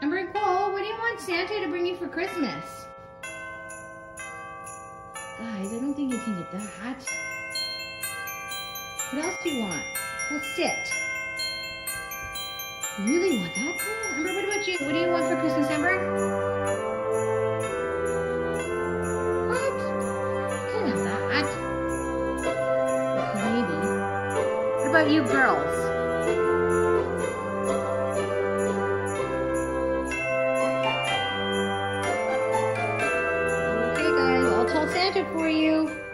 Ember and Cole, what do you want Santa to bring you for Christmas? Guys, I don't think you can get that. What else do you want? Well, sit. Really want that, Cole? Ember, what about you? What do you want for Christmas, Ember? What? You have that. Maybe. What about you girls? it for you.